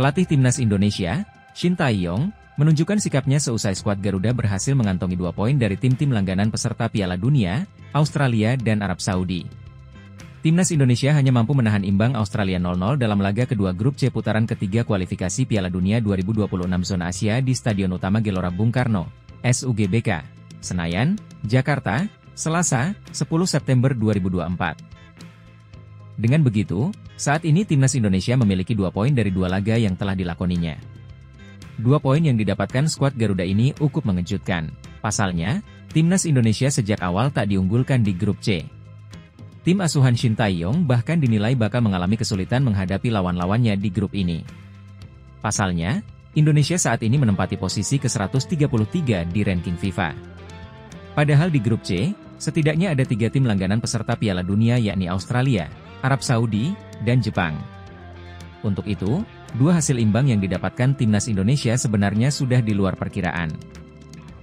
Pelatih Timnas Indonesia, Shin Tae-yong, menunjukkan sikapnya seusai skuad Garuda berhasil mengantongi dua poin dari tim-tim langganan peserta Piala Dunia, Australia dan Arab Saudi. Timnas Indonesia hanya mampu menahan imbang Australia 0-0 dalam laga kedua grup C putaran ketiga kualifikasi Piala Dunia 2026 zona Asia di Stadion Utama Gelora Bung Karno, SUGBK, Senayan, Jakarta, Selasa, 10 September 2024. Dengan begitu, saat ini Timnas Indonesia memiliki dua poin dari dua laga yang telah dilakoninya. Dua poin yang didapatkan skuad Garuda ini cukup mengejutkan. Pasalnya, Timnas Indonesia sejak awal tak diunggulkan di grup C. Tim asuhan Shin Tae-yong bahkan dinilai bakal mengalami kesulitan menghadapi lawan-lawannya di grup ini. Pasalnya, Indonesia saat ini menempati posisi ke-133 di ranking FIFA. Padahal di grup C, setidaknya ada tiga tim langganan peserta Piala Dunia yakni Australia, Arab Saudi, dan Jepang. Untuk itu, dua hasil imbang yang didapatkan timnas Indonesia sebenarnya sudah di luar perkiraan.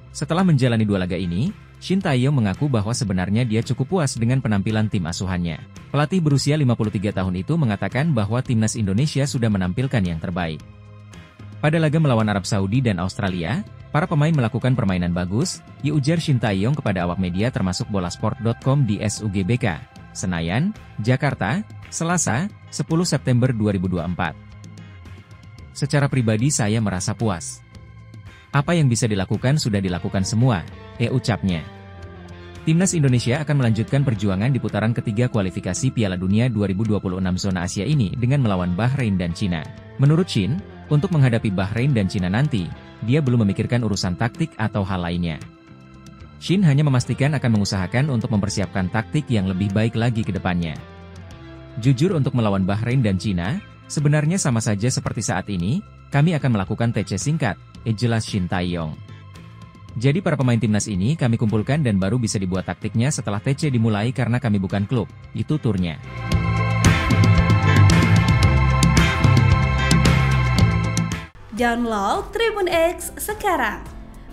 Setelah menjalani dua laga ini, Shin Tae-yong mengaku bahwa sebenarnya dia cukup puas dengan penampilan tim asuhannya. Pelatih berusia 53 tahun itu mengatakan bahwa timnas Indonesia sudah menampilkan yang terbaik. Pada laga melawan Arab Saudi dan Australia, para pemain melakukan permainan bagus, Yi ujar Shin Tae-yong kepada awak media termasuk bolasport.com di SUGBK, Senayan, Jakarta, Selasa, 10 September 2024. Secara pribadi saya merasa puas. Apa yang bisa dilakukan sudah dilakukan semua, e ucapnya. Timnas Indonesia akan melanjutkan perjuangan di putaran ketiga kualifikasi Piala Dunia 2026 zona Asia ini dengan melawan Bahrain dan Cina. Menurut Shin, untuk menghadapi Bahrain dan Cina nanti, dia belum memikirkan urusan taktik atau hal lainnya. Shin hanya memastikan akan mengusahakan untuk mempersiapkan taktik yang lebih baik lagi ke depannya. Jujur untuk melawan Bahrain dan Cina, sebenarnya sama saja seperti saat ini, kami akan melakukan TC singkat, eh jelas Shin Tae-yong. Jadi para pemain timnas ini kami kumpulkan dan baru bisa dibuat taktiknya setelah TC dimulai karena kami bukan klub, itu turnya. Download Tribun X sekarang,